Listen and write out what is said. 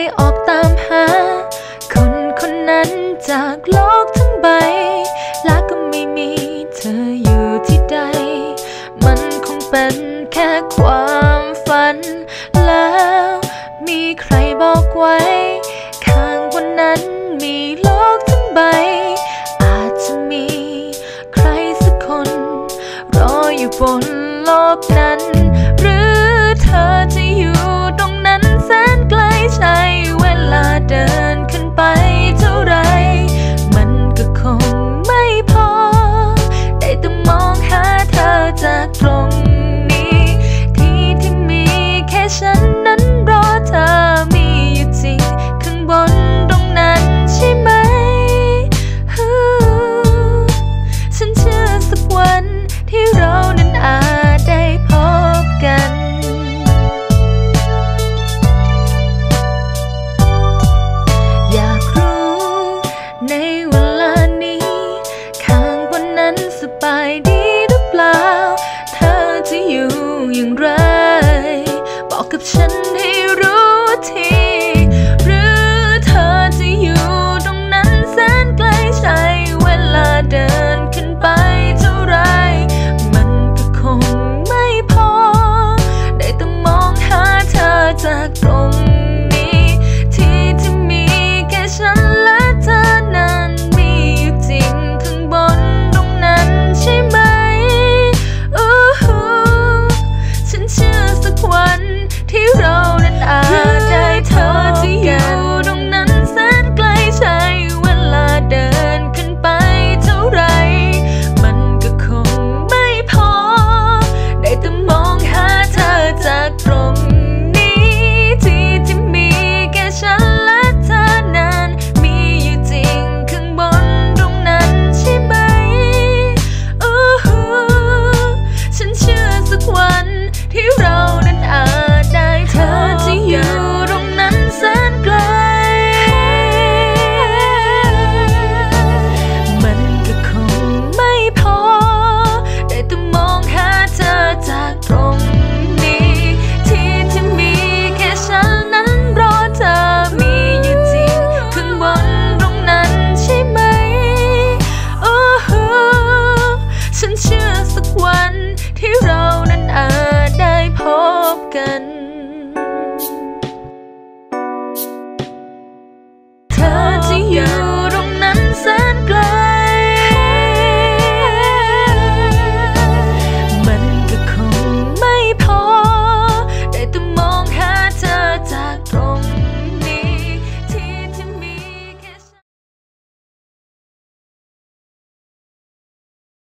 ยออกตามหา คนคนนั้นจากโลกทั้งใบ และก็ไม่มีเธออยู่ที่ใด มันคงเป็นแค่ความฝัน แล้วมีใครบอกไว้ ข้างวันนั้น ที่เรานั้นอาจได้พบกันอยากรู้ในวันนี้ค้างวันนั้นสบายดีหรือเปล่า เธอจะอยู่อย่างไร บอกกับฉันให้รู้ที